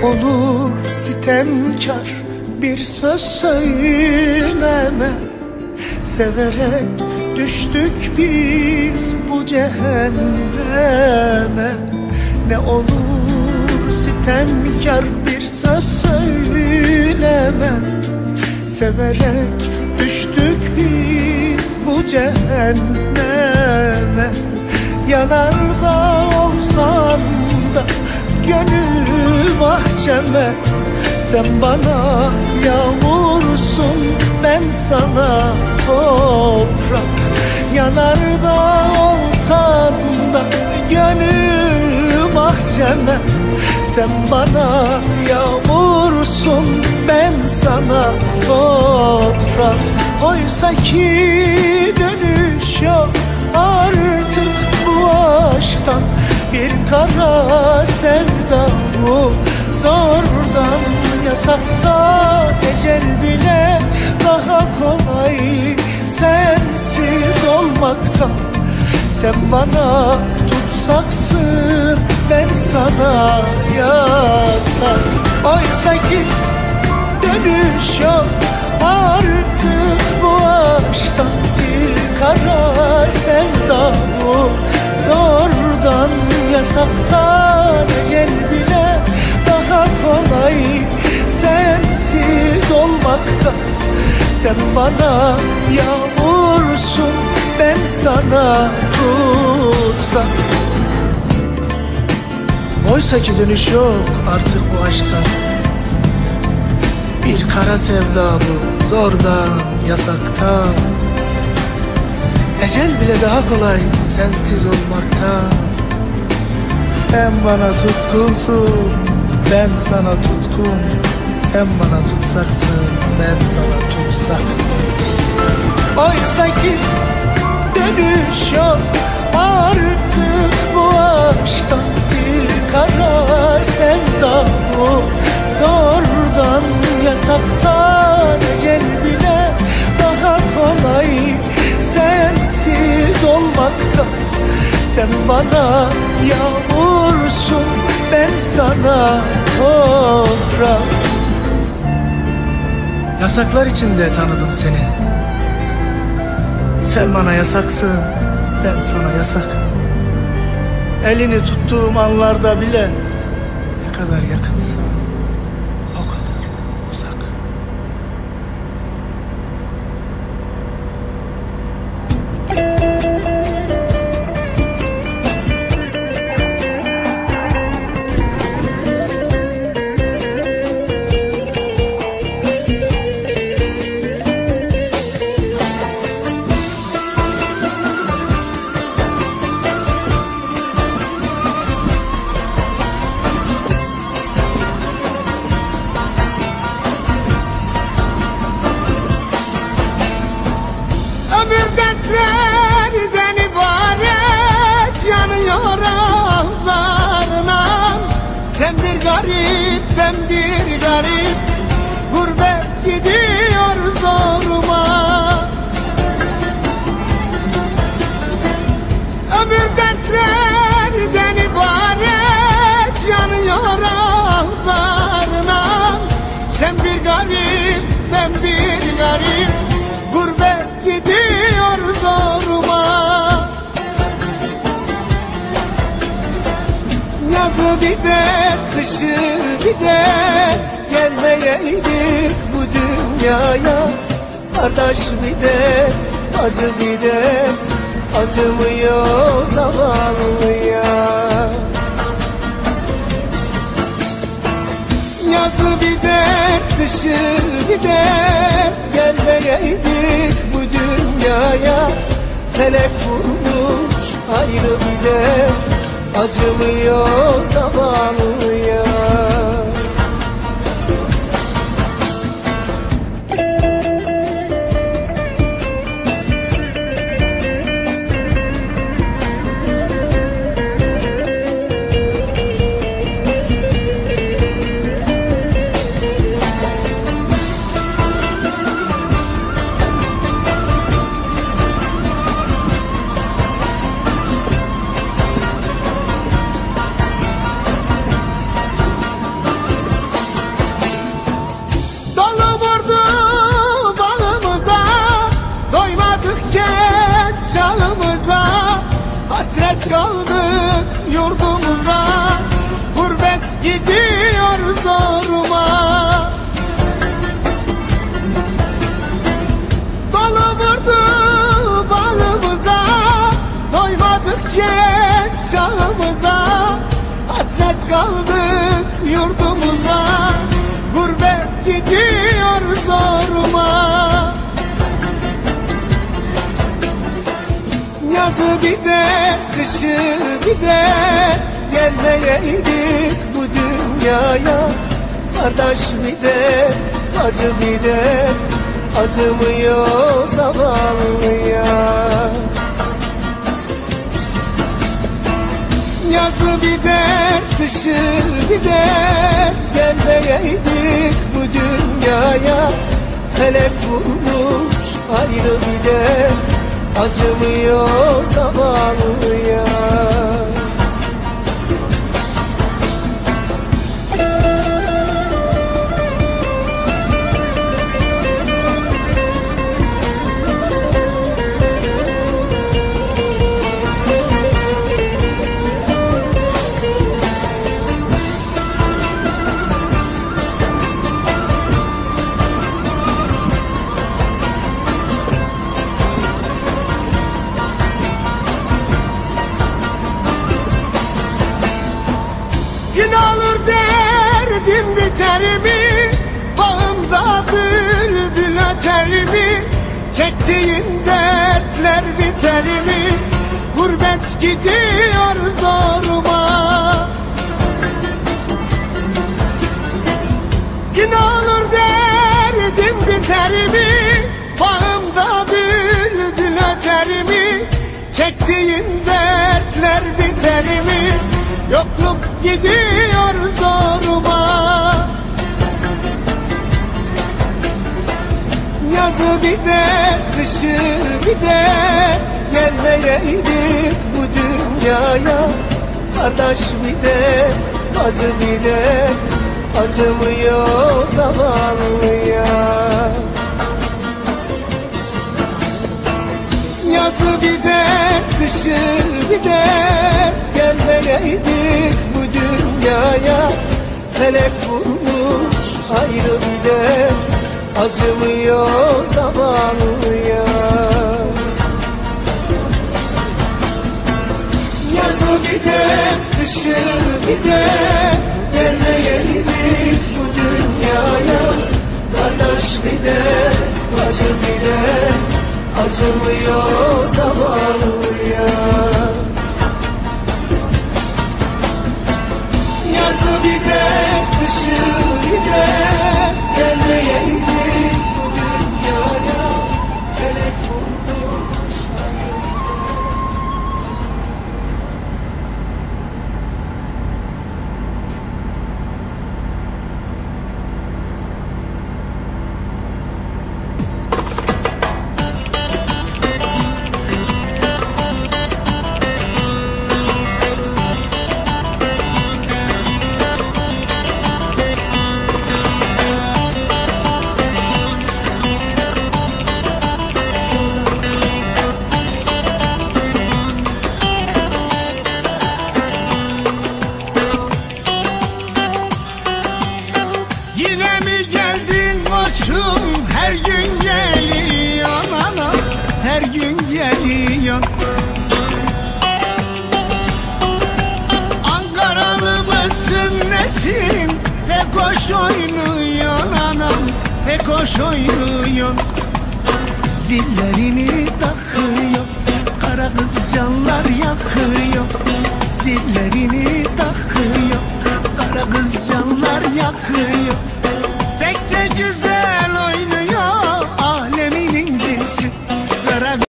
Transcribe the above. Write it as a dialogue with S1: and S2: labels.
S1: Olur sitemkar bir söz söyleme. Severek düştük biz bu cehenneme. Ne olur sitemkar bir söz söyleme. Severek düştük biz bu cehenneme. Yanar da olsam da gönül bahçeme. Sen bana yağmursun ben sana toprak. Yanar da olsam da gönül bahçeme. Sen bana yağmursun ben sana toprak. Oysa ki Bir kara sevda bu zordan Yasakta ecel bile daha kolay Sensiz olmaktan Sen bana tutsaksın ben sana yasak. Oysa ki dönüş yok artık bu aşktan Bir kara sevda bu zordan Yasaktan ecel bile daha kolay. Sensiz olmaktan Sen bana yağmursun ben sana tutsak Oysa ki dönüş yok artık bu aşktan Bir kara sevda bu zordan yasakta Ecel bile daha kolay sensiz olmakta Sen bana tutkunsun ben sana tutkun Sen bana tutsaksın ben sana tutsak. Oysa ki dönüş yok artık bu aşktan Bir kara sevda bu. Zordan Yasaktan ecel bile daha kolay. Sensiz olmaktan Sen bana yağmursun ben sana toprak. Yasaklar içinde tanıdım seni. Sen bana yasaksın ben sana yasak. Elini tuttuğum anlarda bile Ne kadar yakınsın
S2: ben bir garip Gurbet gidiyor zoruma. Ömür dertlerden ibaret yanıyor ağızlarına Sen bir garip ben bir garip Gurbet gidiyor zoruma. Yazı bir dert, kışı bir dert Gelmeyeydik bu dünyaya. Kardeş bir dert, acı bir dert Acımıyor zavallıya Yazı bir dert, kışı bir dert Gelmeyeydik bu dünyaya. Felek vurmuş ayrı bir dert Acımıyor zavallıya Hasret kaldık yurdumuza Gurbet gidiyor zoruma. Dolu vurdu balımıza Doymadık genç çağımıza. Hasret kaldık yurdumuza Gurbet gidiyor zoruma Yazı bir de kışı bir de Gelmeyeydik bu dünyaya. Kardeş bir de acı bir de Acımıyor zavallıya Yazı bir dert, kışı bir dert Gelmeyeydik bu dünyaya. Felek vurmuş ayrı bir dert Acımıyor zavallıya derdim biter mi? Bağımda bülbül öter mi? Çektiğim dertler biter mi? Gurbet gidiyor zoruma Gün olur derdim biter mi? Bağımda bülbül öter mi? Çektiğim dertler biter mi? Yokluk gidiyor De kışı bir de Gelmeyeydik bu dünyaya. Kardeş bir de acı bir de Acımıyor zavallıya Yazı bir dert, kışı bir dert Gelmeyeydik bu dünyaya. Felek vurmuş ayrı bir dert Acımıyor zavallıya Yazı bir dert, kışı bir dert Gelmeyeydik bu dünyaya. Kardeş bir dert, acı bir dert Acımıyor zavallıya Yine mi geldin koçum? Her gün geliyor ana. Her gün geliyor Ankaralı mısın nesin? Pek hoş oynuyor anam pek hoş oynuyor Zillerini takıyor Kara kız canlar yakıyor. Zillerini takıyor Kara kız canlar yakıyor. Pek de güzel